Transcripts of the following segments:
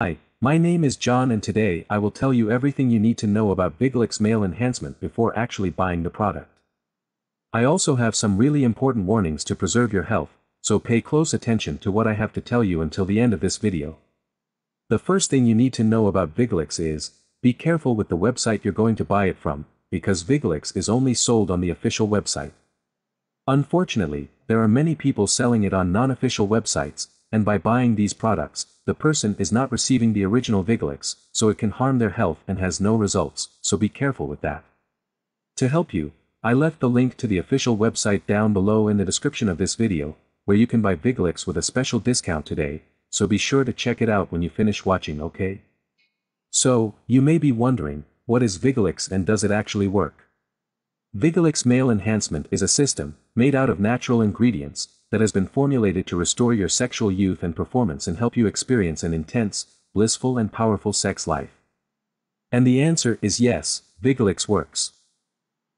Hi, my name is John and today I will tell you everything you need to know about Vigalix Male Enhancement before actually buying the product. I also have some really important warnings to preserve your health, so pay close attention to what I have to tell you until the end of this video. The first thing you need to know about Vigalix is, be careful with the website you're going to buy it from, because Vigalix is only sold on the official website. Unfortunately, there are many people selling it on non-official websites, and by buying these products, the person is not receiving the original Vigalix, so it can harm their health and has no results, so be careful with that. To help you, I left the link to the official website down below in the description of this video, where you can buy Vigalix with a special discount today, so be sure to check it out when you finish watching okay? So, you may be wondering, what is Vigalix and does it actually work? Vigalix Male Enhancement is a system, made out of natural ingredients, that has been formulated to restore your sexual youth and performance and help you experience an intense, blissful and powerful sex life. And the answer is yes, Vigalix works.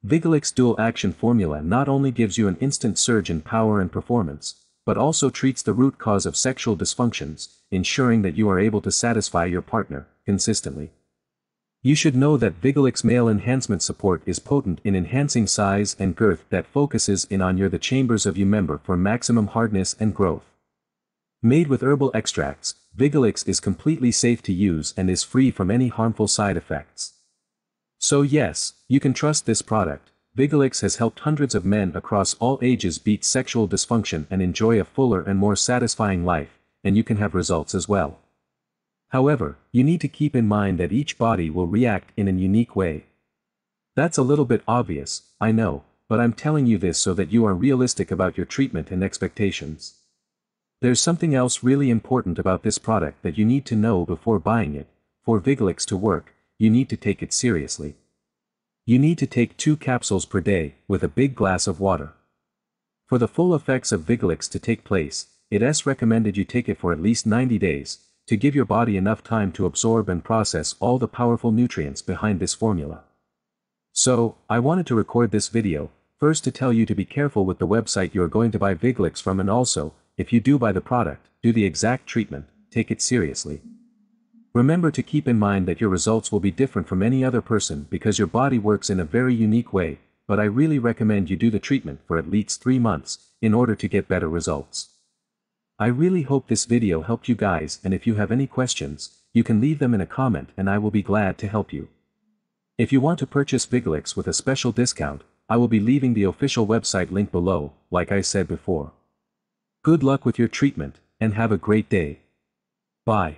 Vigalix Dual Action Formula not only gives you an instant surge in power and performance, but also treats the root cause of sexual dysfunctions, ensuring that you are able to satisfy your partner, consistently. You should know that Vigalix male enhancement support is potent in enhancing size and girth that focuses in on your the chambers of your member for maximum hardness and growth. Made with herbal extracts, Vigalix is completely safe to use and is free from any harmful side effects. So yes, you can trust this product. Vigalix has helped hundreds of men across all ages beat sexual dysfunction and enjoy a fuller and more satisfying life, and you can have results as well. However, you need to keep in mind that each body will react in a unique way. That's a little bit obvious, I know, but I'm telling you this so that you are realistic about your treatment and expectations. There's something else really important about this product that you need to know before buying it. For Vigalix to work, you need to take it seriously. You need to take two capsules per day, with a big glass of water. For the full effects of Vigalix to take place, it is recommended you take it for at least 90 days, to give your body enough time to absorb and process all the powerful nutrients behind this formula. So, I wanted to record this video, first to tell you to be careful with the website you are going to buy Vigalix from and also, if you do buy the product, do the exact treatment, take it seriously. Remember to keep in mind that your results will be different from any other person because your body works in a very unique way, but I really recommend you do the treatment for at least 3 months, in order to get better results. I really hope this video helped you guys and if you have any questions, you can leave them in a comment and I will be glad to help you. If you want to purchase Vigalix with a special discount, I will be leaving the official website link below, like I said before. Good luck with your treatment, and have a great day. Bye.